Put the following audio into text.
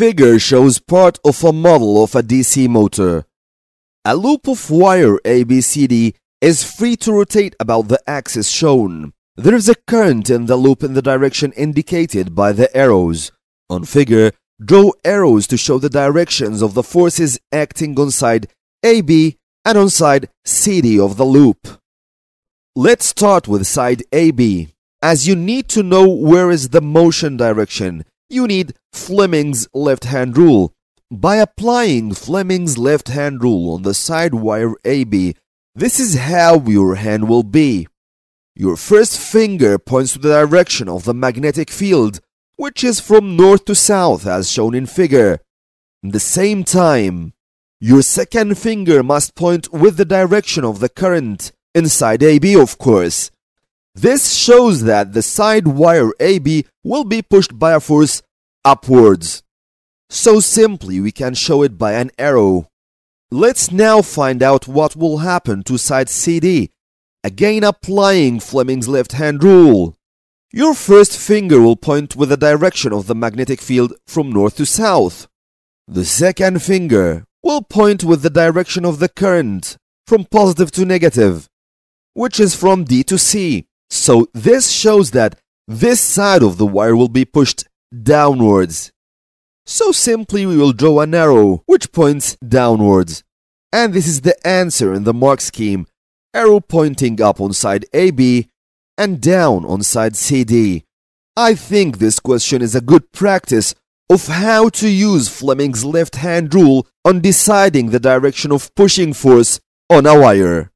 figure shows part of a model of a DC motor. A loop of wire ABCD is free to rotate about the axis shown. There is a current in the loop in the direction indicated by the arrows. On figure, draw arrows to show the directions of the forces acting on side AB and on side CD of the loop. Let's start with side AB. As you need to know where is the motion direction, you need Fleming's left-hand rule. By applying Fleming's left-hand rule on the side wire AB, this is how your hand will be. Your first finger points to the direction of the magnetic field, which is from north to south as shown in figure. At the same time, your second finger must point with the direction of the current, inside AB of course. This shows that the side wire AB will be pushed by a force upwards. So simply we can show it by an arrow. Let's now find out what will happen to side CD, again applying Fleming's left-hand rule. Your first finger will point with the direction of the magnetic field from north to south. The second finger will point with the direction of the current from positive to negative, which is from D to C. So this shows that this side of the wire will be pushed downwards. So simply we will draw an arrow which points downwards. And this is the answer in the mark scheme. Arrow pointing up on side AB and down on side CD. I think this question is a good practice of how to use Fleming's left-hand rule on deciding the direction of pushing force on a wire.